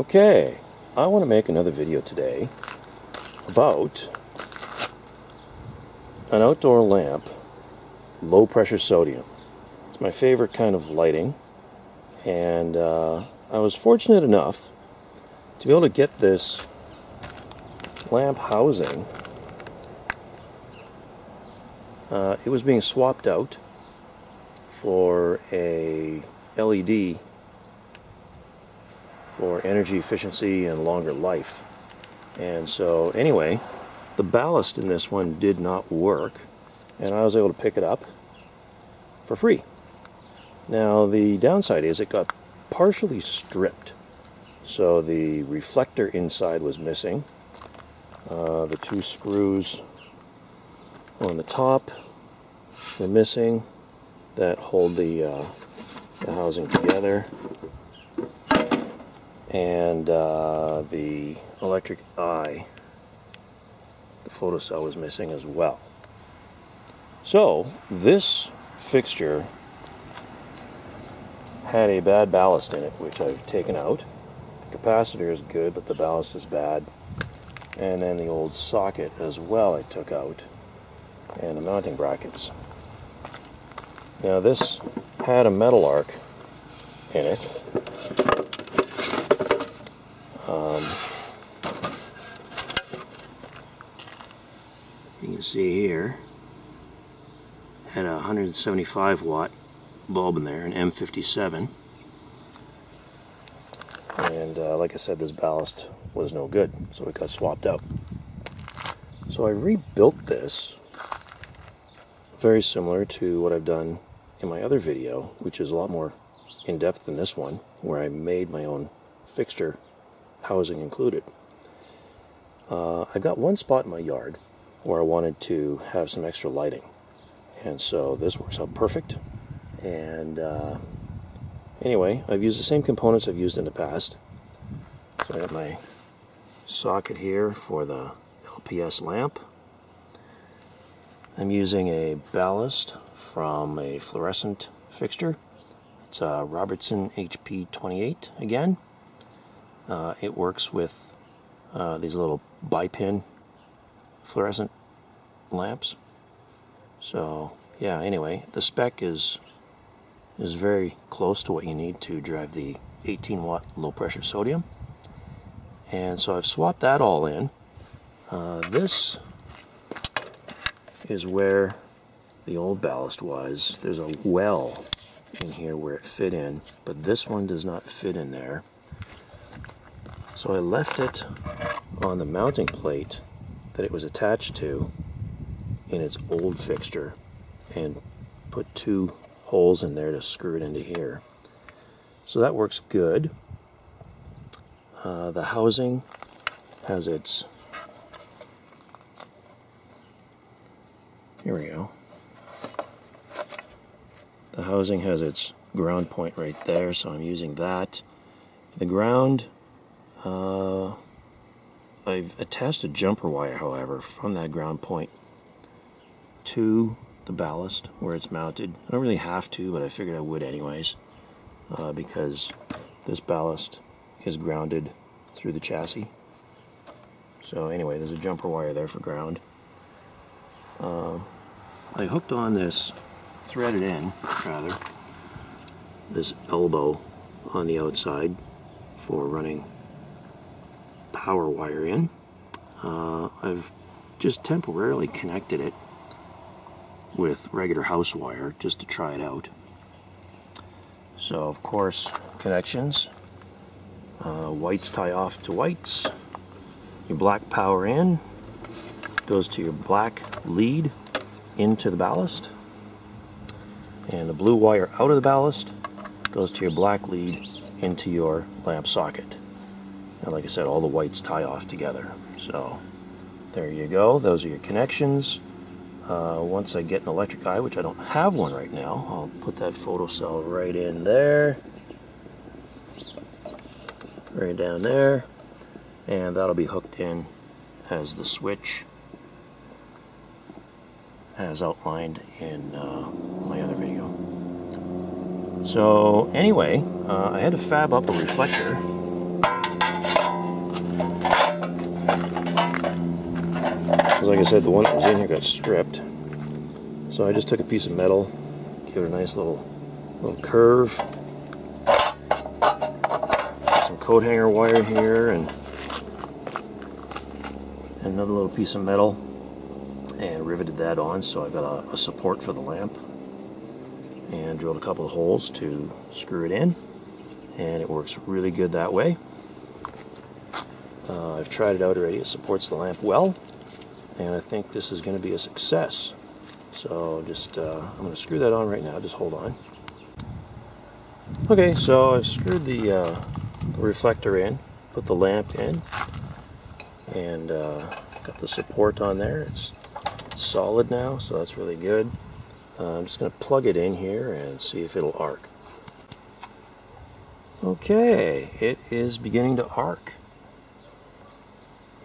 Okay, I want to make another video today about an outdoor lamp, low pressure sodium. It's my favorite kind of lighting, and uh, I was fortunate enough to be able to get this lamp housing. Uh, it was being swapped out for a LED for energy efficiency and longer life. And so anyway, the ballast in this one did not work and I was able to pick it up for free. Now the downside is it got partially stripped. So the reflector inside was missing. Uh, the two screws on the top were missing that hold the, uh, the housing together and uh, the electric eye, the photocell was missing as well. So this fixture had a bad ballast in it, which I've taken out. The capacitor is good, but the ballast is bad. And then the old socket as well I took out, and the mounting brackets. Now this had a metal arc in it, you can see here, had a 175 watt bulb in there, an M57. And uh, like I said, this ballast was no good, so it got swapped out. So I rebuilt this very similar to what I've done in my other video, which is a lot more in-depth than this one, where I made my own fixture housing included. Uh, I've got one spot in my yard where I wanted to have some extra lighting. And so this works out perfect. And uh, anyway, I've used the same components I've used in the past. So I got my socket here for the LPS lamp. I'm using a ballast from a fluorescent fixture. It's a Robertson HP28 again. Uh, it works with uh, these little bipin fluorescent lamps. So yeah, anyway, the spec is is very close to what you need to drive the 18 watt low pressure sodium. And so I've swapped that all in. Uh, this is where the old ballast was. There's a well in here where it fit in, but this one does not fit in there. So I left it on the mounting plate that it was attached to in its old fixture and put two holes in there to screw it into here. So that works good. Uh, the housing has its here we go the housing has its ground point right there so I'm using that the ground uh, I've attached a jumper wire, however, from that ground point to the ballast where it's mounted. I don't really have to, but I figured I would anyways, uh, because this ballast is grounded through the chassis. So anyway, there's a jumper wire there for ground. Uh, I hooked on this, threaded in, rather, this elbow on the outside for running power wire in. Uh, I've just temporarily connected it with regular house wire just to try it out. So of course connections, uh, whites tie off to whites, your black power in goes to your black lead into the ballast and the blue wire out of the ballast goes to your black lead into your lamp socket. And like I said, all the whites tie off together. So there you go. Those are your connections. Uh, once I get an electric eye, which I don't have one right now, I'll put that photocell right in there. Right down there. And that'll be hooked in as the switch as outlined in uh, my other video. So anyway, uh, I had to fab up a reflector like I said, the one that was in here got stripped. So I just took a piece of metal, gave it a nice little little curve. Some coat hanger wire here and another little piece of metal and riveted that on so I've got a, a support for the lamp and drilled a couple of holes to screw it in and it works really good that way. Uh, I've tried it out already. It supports the lamp well and I think this is going to be a success. So just uh, I'm going to screw that on right now. Just hold on. Okay, so I've screwed the, uh, the reflector in, put the lamp in, and uh, got the support on there. It's, it's, solid now, so that's really good. Uh, I'm just going to plug it in here and see if it'll arc. Okay, it is beginning to arc.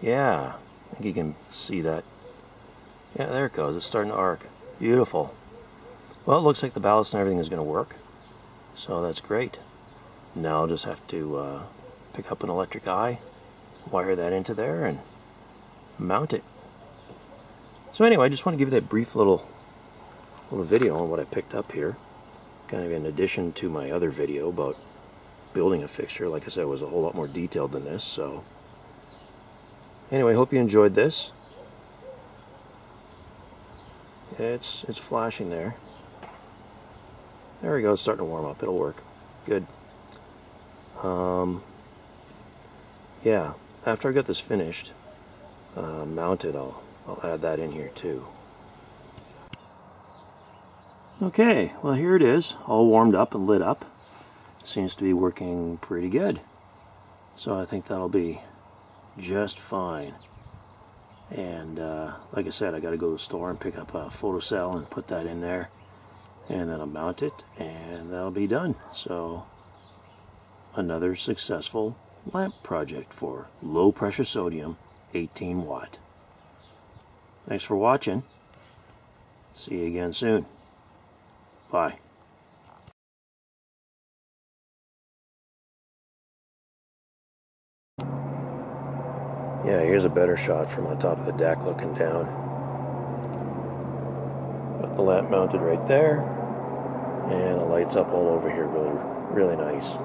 Yeah, think you can see that. Yeah, there it goes. It's starting to arc. Beautiful. Well, it looks like the ballast and everything is going to work. So that's great. Now I'll just have to uh, pick up an electric eye, wire that into there, and mount it. So anyway, I just want to give you that brief little little video on what I picked up here. Kind of in addition to my other video about building a fixture. Like I said, it was a whole lot more detailed than this. So anyway, hope you enjoyed this. It's it's flashing there. There we go, it's starting to warm up. It'll work. Good. Um, yeah, after I get this finished, uh, mounted, I'll, I'll add that in here too. Okay, well here it is, all warmed up and lit up. Seems to be working pretty good. So I think that'll be just fine. And uh, like I said, I got to go to the store and pick up a photocell and put that in there and then I'll mount it and that'll be done. So another successful lamp project for low pressure sodium 18 watt. Thanks for watching. See you again soon. Bye yeah here's a better shot from on top of the deck looking down. Got the lamp mounted right there. And it lights up all over here really really nice